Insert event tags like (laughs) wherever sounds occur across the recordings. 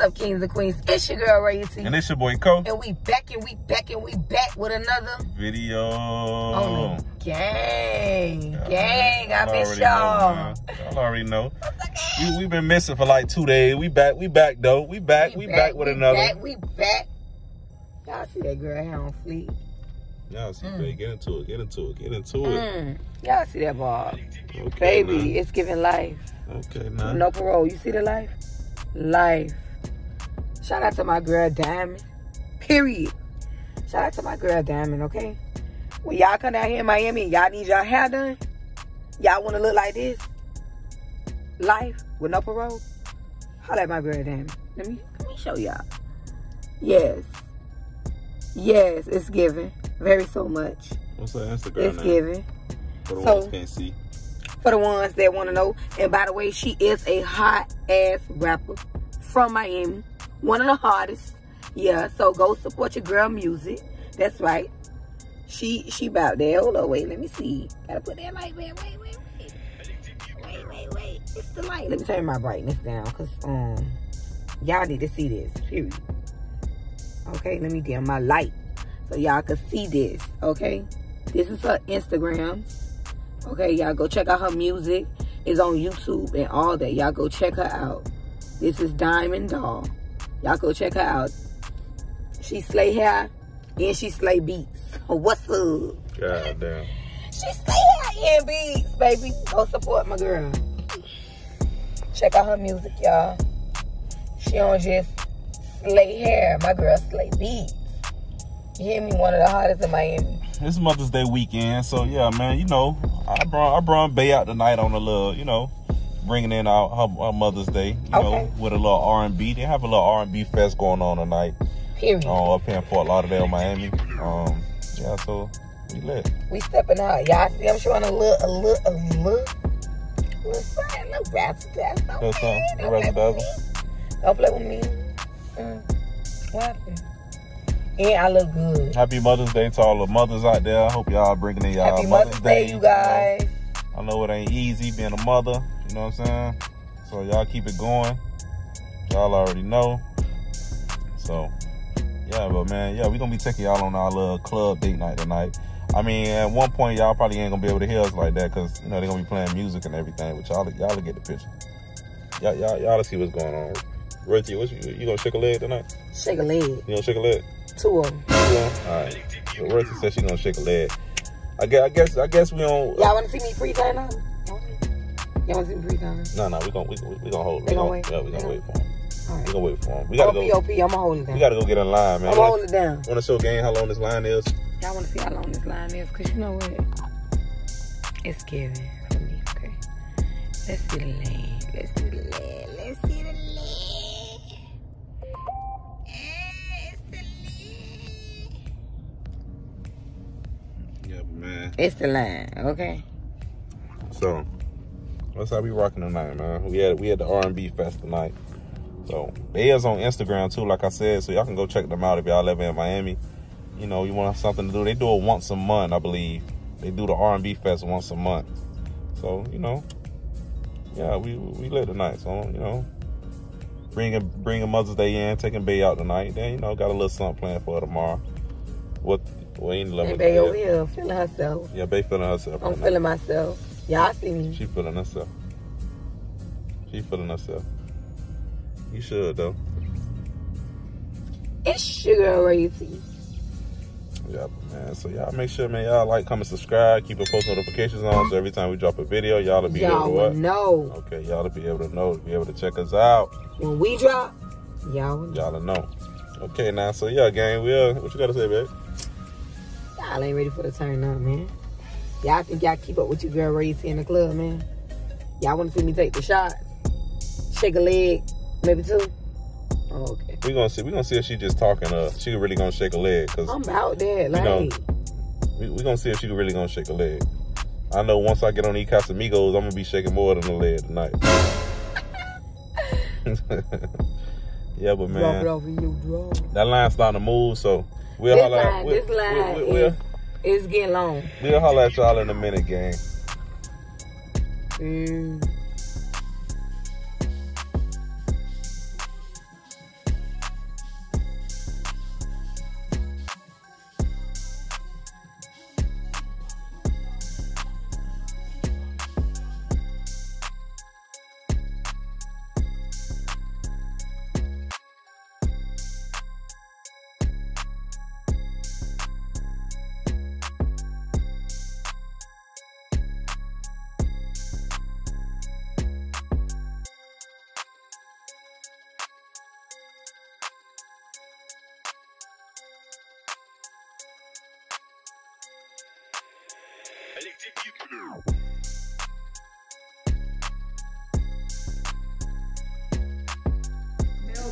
up, kings and queens? It's your girl, Royalty. And it's your boy, Coe. And we back and we back and we back with another video. the gang. gang, I miss already y'all. know. Y'all already know. We, we been missing for like two days. We back. We back though. We back. We, back, with we another. Back, we back. Y'all see that girl hair on fleek? Y'all see, babe. Get into it. Get into it. Get into it. Mm. Y'all see that ball? Okay, Baby, it's giving life. Okay, now. No parole. You see the life? Life. Shout out to my girl Diamond. Period. Shout out to my girl Diamond, okay? When y'all come down here in Miami y'all need y'all hair done, y'all want to look like this? Life with no parole? Holla at my girl Diamond. Let me, let me show y'all. Yes. Yes, it's giving. Very so much. What's that Instagram It's name? giving. For the So- ones can't see. for the ones that want to know. And by the way, she is a hot ass rapper from Miami, one of the hottest. Yeah, so go support your girl music. That's right. She she about there. Hold on, wait, let me see. Gotta put that light there. Wait, wait, wait. Wait, wait, wait. It's the light. Let me turn my brightness down because um y'all need to see this. Period. Okay, let me dim my light so y'all can see this. Okay, this is her Instagram. Okay, y'all go check out her music. It's on YouTube and all that. Y'all go check her out. This is Diamond Doll. Y'all go check her out. She slay hair and she slay beats. (laughs) What's up? God damn. She slay hair and beats, baby. Go support my girl. Check out her music, y'all. She don't just slay hair. My girl slay beats. You hear me? One of the hottest in Miami. It's Mother's Day weekend, so yeah, man. You know, I brought I brought Bay out tonight on a little, you know, bringing in our her, her Mother's Day, you know, with a little R and B. They have a little R and B fest going on tonight, Period. uh, up here in Fort Lauderdale, Miami. Um, yeah, so we lit. We stepping out. Y'all see I'm showing a little, a little, a little, little sign, a little razzle dazzle. Don't Little play something, play razzle with me. Don't play with me. Mm. What happened? And I look good. Happy Mother's Day to all the mothers out there. I hope y'all bringing in y'all Happy Mother's Day, you know. guys. I know it ain't easy being a mother, you know what I'm saying? So y'all keep it going. Y'all already know. So yeah, but man, yeah, we gonna be taking y'all on our little club date night tonight. I mean, at one point y'all probably ain't gonna be able to hear us like that because you know they're gonna be playing music and everything, but y'all y'all get the picture. Y'all y'all y'all to see what's going on. Richie, what you, you gonna shake a leg tonight? Shake a leg. You gonna shake a leg? Two of them. Yeah. All right. So Reggie said she gonna shake a leg. I guess I guess I guess we don't. Y'all want to see me pre-turn up? Y'all want to see me pre-turn? No, no, we gonna we, we, we gonna hold. They We gonna gonna, wait? yeah, we gonna gonna- wait for him. All We right. gonna wait for him. We gotta go. I'm going to hold it down. We gotta go get in line, man. I'm to hold it down. Want to show game how long this line is? Y'all want to see how long this line is? Because you know what? It's scary for me, okay? Let's see the lane. Let's see the lane. Let's see the lane. It's the lane. Yeah, man. It's the line, okay? So that's how we rocking tonight, man. We had we had the R and B fest tonight. So they is on Instagram too, like I said. So y'all can go check them out if y'all live in Miami. You know, you want something to do. They do it once a month, I believe. They do the R and B fest once a month. So you know, yeah, we we lit tonight. So you know, bringing bringing Mother's Day in, taking Bay out tonight. Then you know, got a little something planned for her tomorrow. What? We ain't love Bay over here feeling herself. Yeah, Bay feeling herself. I'm right now. feeling myself. Y'all see me. She feeling herself. She feeling herself. You should though. It's sugar royalty. Yeah, man. So y'all make sure, man, y'all like, comment, subscribe, keep your post notifications on. So every time we drop a video, y'all will be able to what? know. Okay, y'all will be able to know, be able to check us out. When we drop, y'all will know. Y'all will know. Okay, now, so yeah, gang, we uh, what you gotta say, babe? Y'all ain't ready for the turn up, man. Y'all think y'all keep up with your girl Royalty in the club, man? Y'all want to see me take the shots? Shake a leg, maybe two? Oh, okay. We gonna see. We gonna see if she just talking. Uh, she really gonna shake a leg, cause I'm out there, like, know, we, we gonna see if she really gonna shake a leg. I know once I get on these Casamigos, I'm gonna be shaking more than a leg tonight. (laughs) (laughs) yeah, but drop it man, off in your drawer. that line's starting to move, so we'll This holler. line, we'll, this line we'll, we'll, is getting long. we'll holler at y'all in a minute, gang. Mm.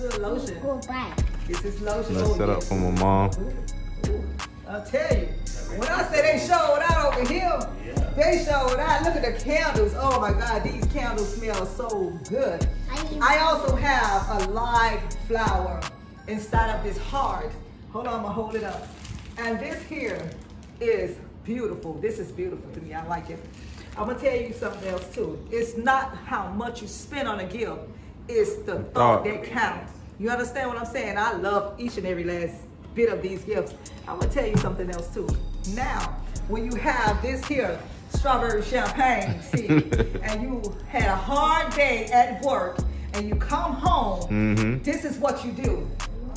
Good lotion. Go back. This is lotion. Let's set up for my mom. I'll tell you. When I say they showed out over here, yeah. they showed out. Look at the candles. Oh my God, these candles smell so good. I, I also have a live flower inside of this heart. Hold on, I'm gonna hold it up. And this here is beautiful. This is beautiful to me. I like it. I'm gonna tell you something else too. It's not how much you spend on a gift, it's the thought Thought. that counts. You understand what I'm saying? I love each and every last bit of these gifts. I'm gonna tell you something else too. Now, when you have this here, strawberry champagne, (laughs) see, and you had a hard day at work and you come home, Mhm. this is what you do.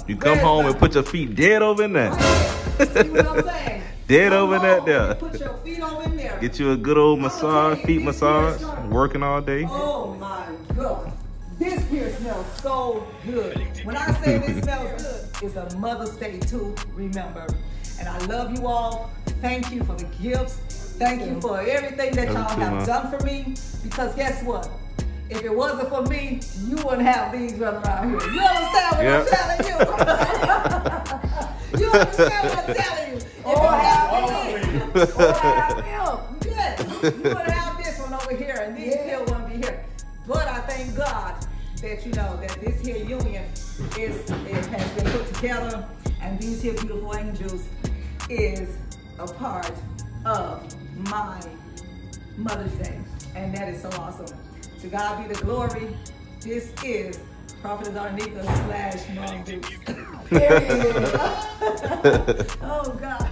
You come Where's home the- and put your feet dead over in there. (laughs) See what I'm saying? Dead Come over that there. you Put your feet over in there. Get you a good old massage, you, feet massage, is working all day. Oh my God. This here smells so good. When I say this (laughs) smells good, it's a Mother's Day too, remember. And I love you all. Thank you for the gifts. Thank you for everything that y'all have Ma. done for me. Because guess what? If it wasn't for me, you wouldn't have these running around here. You understand what Yep. I'm telling you? (laughs) you understand what I'm telling you? If Oh, Oh, Yes, you would have this one over here, and these here wouldn't be here. But I thank God that you know that this here union is it has been put together, and these here beautiful angels is a part of my Mother's Day, and that is so awesome. To God be the glory. This is Prophet Arnika slash Mom Dukes. oh God.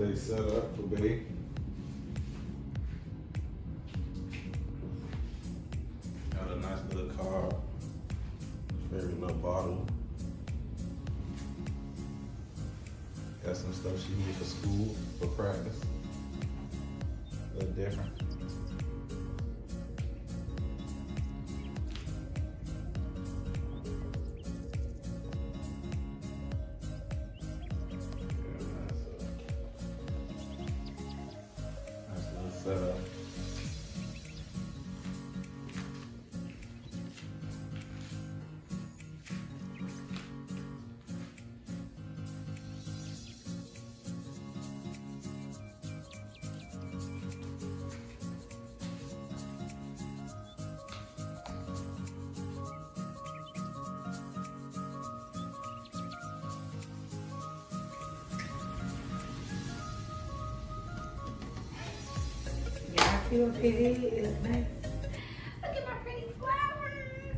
Day set up for babe. Got a nice little card. Favorite little bottle. Got some stuff she needs for school, for practice. A little different. Nice little setup. Yeah, pretty. It looks nice. Look at my pretty flowers.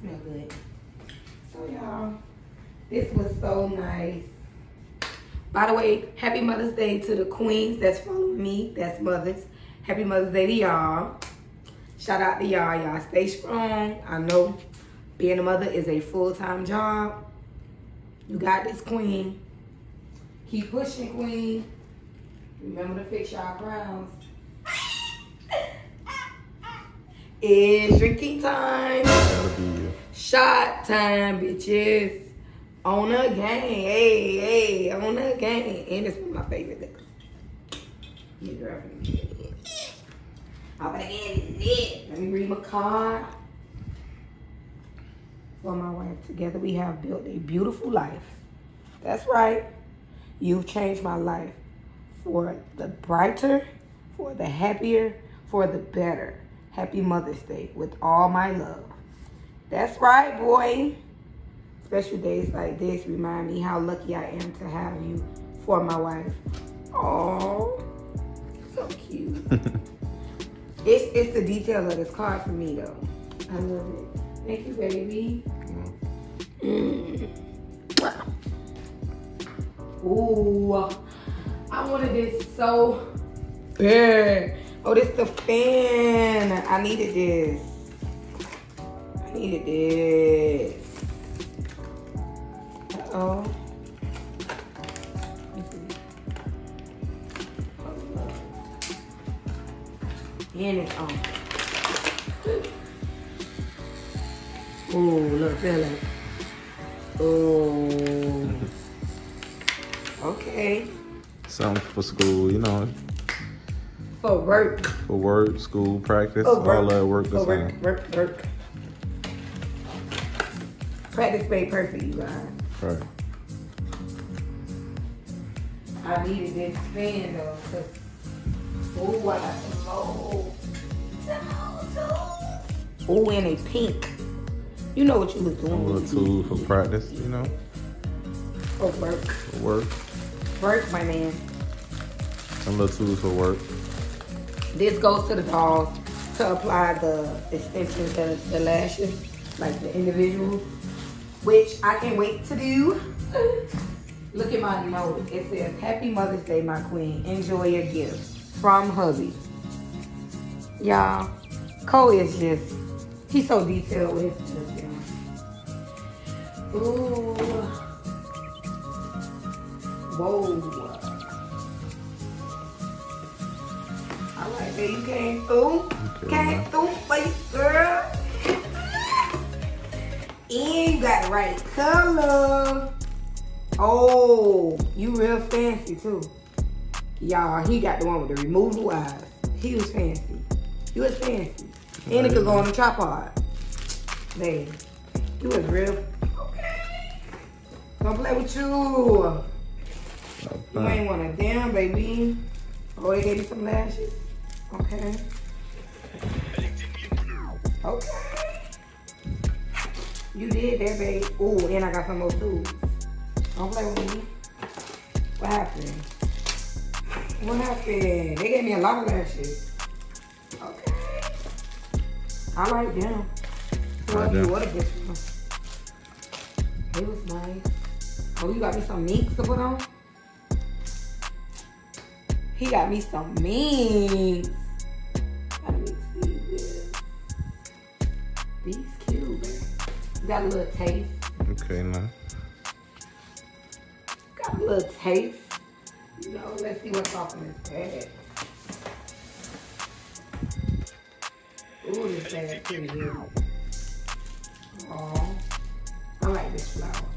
Smell good. So y'all, this was so nice. By the way, happy Mother's Day to the queens that's following me. That's mothers. Happy Mother's Day to y'all. Shout out to y'all. Y'all stay strong. I know being a mother is a full-time job. You got this, queen. Keep pushing, queen. Remember to fix y'all crowns. It's drinking time. You. Shot time, bitches. On a game. Hey, hey, on a game. And it's one of my favorite liquors. Your girlfriend. I'm gonna get it. Let me read my card. For my wife. Together we have built a beautiful life. That's right. You've changed my life for the brighter, for the happier, for the better. Happy Mother's Day with all my love. That's right, boy. Special days like this remind me how lucky I am to have you for my wife. Oh, so cute. (laughs) it's it's the detail of this card for me though. I love it. Thank you, baby. Mm. Ooh, I wanted this so bad. Oh, this the fan. I needed this. I needed this. Uh oh. And it's on. Ooh, look, feel it. Ooh. Okay. Something for school, you know. For work. For work, school, practice, work. all that work the For work, same. work, work. Practice made perfect, you guys. Right. I needed this fan though, cause ooh, I got some mold. Ooh, and a pink. You know what you was A doing. little tool for practice, you know, For work. for work. Work, my man. Some little tools for work. This goes to the dolls to apply the extensions, the, the lashes, like the individual, which I can't wait to do. (laughs) Look at my note. It says, Happy Mother's Day, my queen. Enjoy your gift. From hubby. Y'all, Coe is just, he's so detailed with his stuff. Ooh. Whoa. Like that you came through. Okay, came through for you, girl. And you got the right color. Oh, you real fancy too. Y'all, he got the one with the removable eyes. He was fancy. He was fancy. And it could go on the tripod. Man, you was real. Okay. Don't play with you. You ain't want a damn baby. Oh, they gave you some lashes. Okay. Okay. You did that, babe. Ooh, and I got some more too. Don't play with me. What happened? What happened? They gave me a lot of lashes. Okay. I like them. What, them? what a one. It was nice. Oh, you got me some minks to put on? He got me some minks. These cute, man. Got a little taste. Okay, now. Got a little taste. You know, let's see what's off in this bag. Ooh, this bag pretty good. Aw, I like this flower.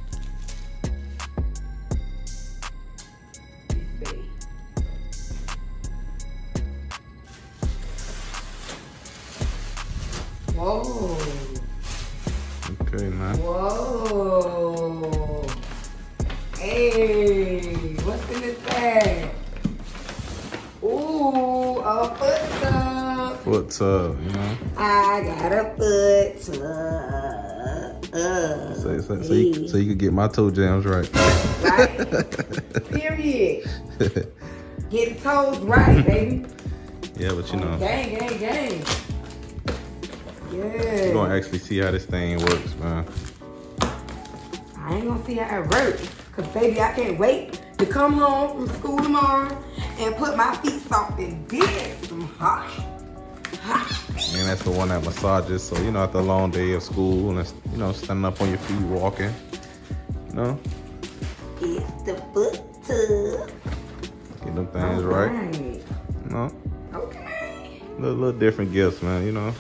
Whoa. Tub. You know. I got a foot tub. So, so, so, you, so you could get my toe jams right. Right? (laughs) Period. Get the toes right, baby. yeah, but you know, Gang, gang, gang. Yeah. we're gonna actually see how this thing works, man. I ain't gonna see how it works. Cause baby, I can't wait to come home from school tomorrow and put my feet soft and did some hot. And that's the one that massages. So you know, after a long day of school and you know, standing up on your feet, walking. You know, It's the foot tub. get them things right. You know, Okay. little, little different gifts, man. You know,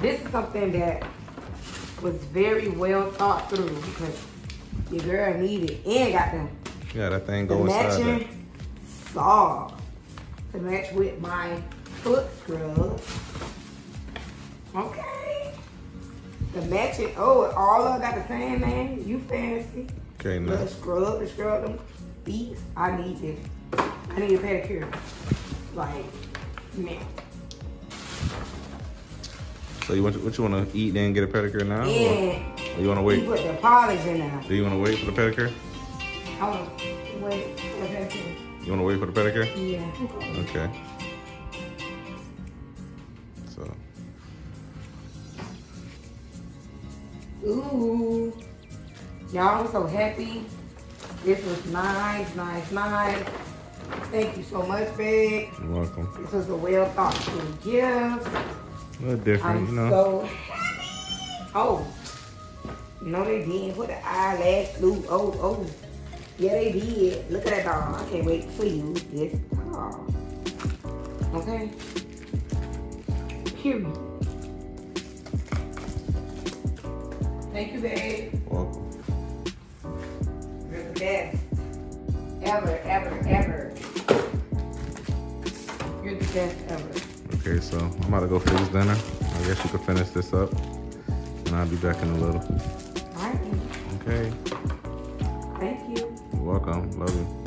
This is something that was very well thought through because your girl needed and got them. yeah, that thing the go inside matching saw to match with my foot scrub. Okay. The matching, oh, all of them got the same name. You fancy. Okay, now. Little scrub to scrub them feet. I need this. I need a pedicure. Like, man. So you want what you want to eat then get a pedicure now? And or you want to wait? you put the polish in there. Do you want to wait for the pedicure? I want to wait for the pedicure. You want to wait for the pedicure? Yeah. Okay. Ooh. Y'all, I'm so happy. This was nice, nice, nice. Thank you so much, babe. you're welcome. This was a well thought through gift. A little different, I'm you know. so happy. Oh. No, they didn't. Put the eyelash glue. Oh, oh. Yeah, they did. Look at that doll. I can't wait for you. this doll. Okay? Period. Thank you, babe. welcome. You're the best. Ever, ever, ever. You're the best ever. Okay, so I'm about to go fix dinner. I guess you can finish this up. And I'll be back in a little. All right. Okay. Thank you. You're welcome. Love you.